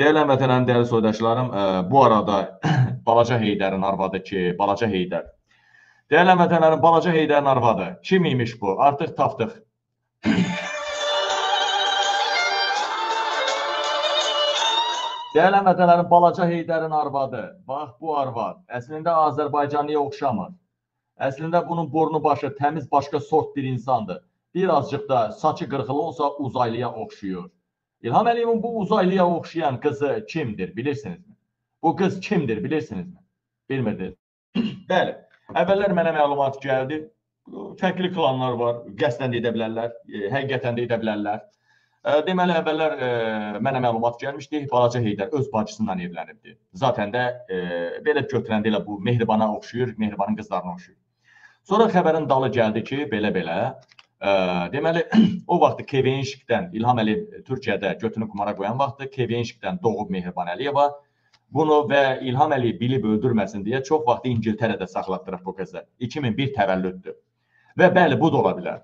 Dəyərli vətənlərim, dəyərli soydaşlarım, ə, bu arada Balaca Heydərin arvadı ki, Balaca Heydər. Dəyərli vətənlərim, Balaca Heydərin arvadı kim imiş bu? Artıq tapdıq. Dəyərli vətənlərim, Balaca Heydərin arvadı. Bax bu arvad əslində Azərbaycanlıya oxşamır. Əslində bunun burnu başı təmiz başqa sort bir insandır. Birazcıq da saçı qırxılı olsa uzaylıya oxşuyur. İlham Əliyevin bu uzaylıya oxşayan qızı kimdir, bilirsinizmi? Bu qız kimdir, bilirsinizmi? Bilmirdiniz. Bəli. Əvvəllər mənə məlumat gəldi. Fərqli klanlar var. Qəsdən də edə bilərlər, e, həqiqətən də edə bilərlər. E, Deməli əvvəllər e, mənə məlumat gəlmişdi. Balaca Heydər öz bacısıyla evlənibdi. Zaten də e, belə götürəndə elə bu Mehribana oxşuyur, Mehribanın qızlarına oxşuyur. Sonra xəbərin dalı gəldi ki, belə-belə deməli o vaxt Kevenşikdən İlham Əliyev Türkiyədə götünü qumara qoyan vaxtı Kevenşikdən doğub Mehriban Əliyeva bunu və İlham Əliyev bilib öldürməsin deyə çox vaxt İngiltərədə saxlatdırıb bu qızı. 2001 təvəllüddür. Və bəli, bu da ola bilər.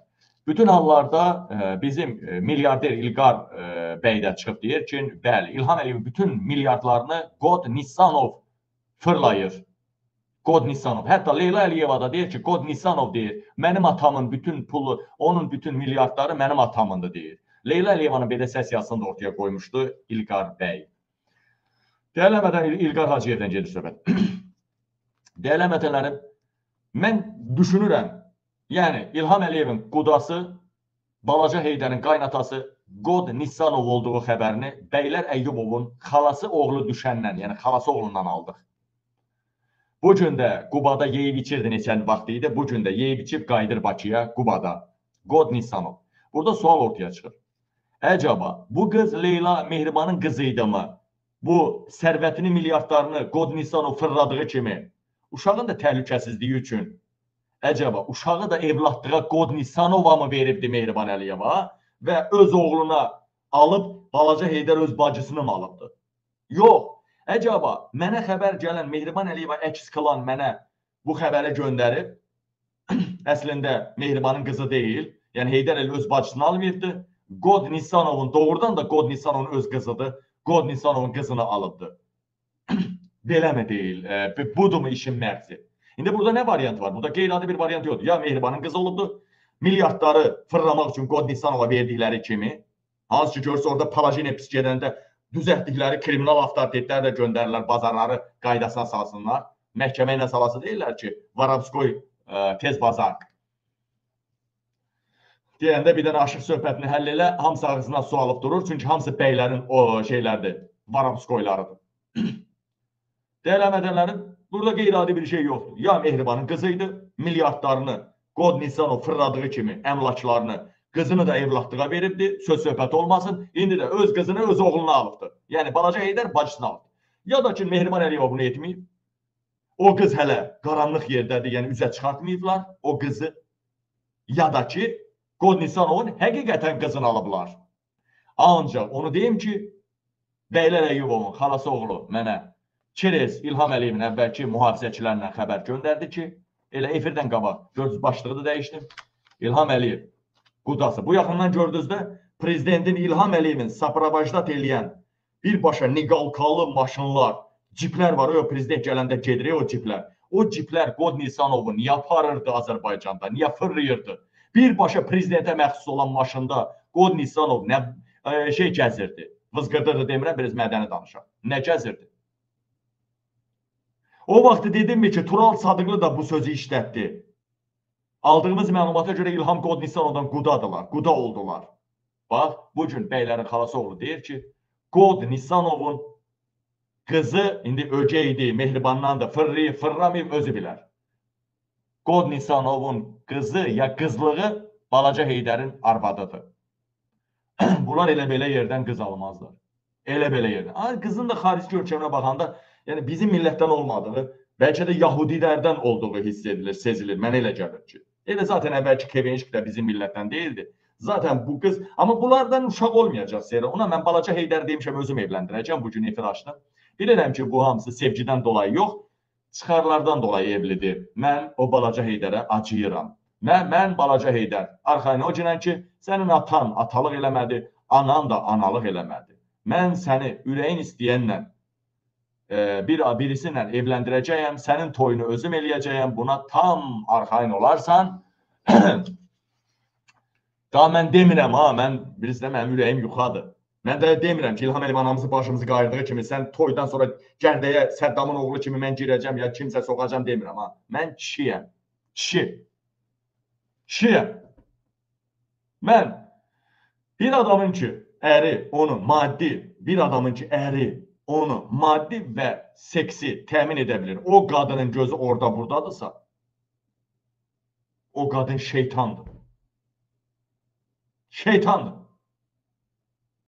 Bütün hallarda ə, bizim ə, milyarder İlqar ə, bəy də çıxıb deyir ki, bəli, İlham Əliyev bütün milyardlarını Qod Nissanov fırlayır. Qod Nisanov. Hətta Leyla Əliyeva da deyir ki, Qod Nisanov deyir, mənim atamın bütün pulu, onun bütün milyardları mənim atamındır deyir. Leyla Əliyevanın belə sessiyasını da ortaya qoymuşdu İlqar bəy. Dəyərli vətən İlqar Hacıyevdən gedir söhbət. Dəyərli vətənlərim, mən düşünürəm, yəni İlham Əliyevin qudası, Balaca Heydərin qaynatası Qod Nisanov olduğu xəbərini Bəylər Əyyubovun xalası oğlu düşəndən, yəni xalası oğlundan aldıq. Bu gün də Qubada yeyib içirdi neçə vaxt idi. Bu gün də yeyib içib qayıdır Bakıya, Qubada. Qod Nisanov. Burada sual ortaya çıxır. Əcaba bu qız Leyla Mehribanın qızı idimi? Bu sərvətini, milyardlarını Qod Nisanov fırladığı kimi uşağın da təhlükəsizliyi üçün əcaba uşağı da evlatlığa Qod Nisanova mı veribdi Mehriban Əliyeva və öz oğluna alıb balaca Heydər öz bacısını mı alıbdı? Yox, Əcaba mənə xəbər gələn Mehriban Əliyeva əks klan mənə bu xəbəri göndərib. Əslində Mehribanın qızı deyil. Yəni Heydər Əli öz bacısını almayıbdı. Qod Nisanovun doğrudan da Qod Nisanovun öz qızıdır. Qod Nisanovun qızını alıbdı. Beləmi deyil? E, budurmu işin məqsədi? İndi burada nə variant var? Burada qeyri-adi bir variant yoxdur. Ya Mehribanın qızı olubdu, milyardları fırlamaq üçün Qod Nisanova verdikləri kimi, hansı ki görsə orada Palajine pis gedəndə düzəltdikləri kriminal avtoritetlər də göndərirlər, bazarları qaydasına salsınlar. Məhkəmə ilə salası deyirlər ki, Varabskoy ə, tez bazar. Deyəndə bir dənə aşıq söhbətini həll elə, hamısı ağzına su alıb durur, çünki hamısı bəylərin o şeylərdir, Varabskoylarıdır. Dəyərli mədənlərim, burada qeyri-adi bir şey yoxdur. Ya Mehribanın qızı idi, milyardlarını Qod Nisanov fırladığı kimi əmlaklarını Qızını da evlatlığa veribdi, söz söhbət olmasın. İndi də öz qızını öz oğluna alıbdı. Yəni balaca Heydər bacısına alıbdı. Ya da ki Mehriban Əliyeva bunu etməyib. O qız hələ qaranlıq yerdədir, yəni üzə çıxartmayıblar o qızı. Ya da ki Qod Nisanovun həqiqətən qızını alıblar. Ancaq onu deyim ki, Bəylər Əyyubovun xalası oğlu mənə Çerez İlham Əliyevin əvvəlki mühafizəçilərlə xəbər göndərdi ki, elə efirdən qabaq gördünüz başlığı da dəyişdim. İlham Əliyev qudası. Bu yaxından gördünüz də prezidentin İlham Əliyevin sapravajdat eləyən birbaşa niqalkalı maşınlar, ciplər var. O prezident gələndə gedir o ciplər. O ciplər Qod Nisanovu niyə aparırdı Azərbaycanda? Niyə fırlayırdı? Birbaşa prezidentə məxsus olan maşında Qod Nisanov nə ə, şey gəzirdi. Vızqırdırdı demirəm, biraz mədəni danışaq. Nə gəzirdi? O vaxt dedimmi ki, Tural Sadıqlı da bu sözü işlətdi. Aldığımız məlumata görə İlham Qod Nisanovdan qudadılar, quda oldular. Bax, bu gün bəylərin xalası oğlu deyir ki, Qod Nisanovun qızı indi ögey idi, mehribandan da fırlayıb, fırlamayıb özü bilər. Qod Nisanovun qızı ya qızlığı balaca Heydərin arvadıdır. Bunlar elə belə yerdən qız almazlar. Elə belə yerdən. Ay qızın da xarici görkəminə baxanda, yəni bizim millətdən olmadığı, bəlkə də yahudilərdən olduğu hiss edilir, sezilir. Mənə elə gəlir ki. Elə zaten əvvəlki Kevenşik də bizim millətdən deyildi. Zaten bu qız, amma bunlardan uşaq olmayacaq Sera. Ona mən balaca Heydər demişəm, özüm evləndirəcəm. Bu gün efir açdım. Bilirəm ki, bu hamısı sevgidən dolayı yox, çıxarlardan dolayı evlidir. Mən o balaca Heydərə acıyıram. Mən, mən balaca Heydər. Arxayın o günən ki, sənin atan atalıq eləmədi, anan da analıq eləmədi. Mən səni ürəyin istəyənlə bir birisiyle evləndirəcəyəm, sənin toyunu özüm eləyəcəyəm. Buna tam arxayın olarsan. Daha mən demirəm ha, mən bilirsən mənim ürəyim yuxadır. Mən də demirəm ki, İlham Əliyev anamızı başımızı qayırdığı kimi sən toydan sonra gərdəyə Səddamın oğlu kimi mən girəcəm ya kimsə soxacam demirəm ha. Mən kişiyəm. Kişi. Kişiyəm. Mən bir adamın ki, əri onu maddi, bir adamın ki, əri onu maddi və seksi təmin edə bilir. O qadının gözü orada burdadırsa, o qadın şeytandır. Şeytandır.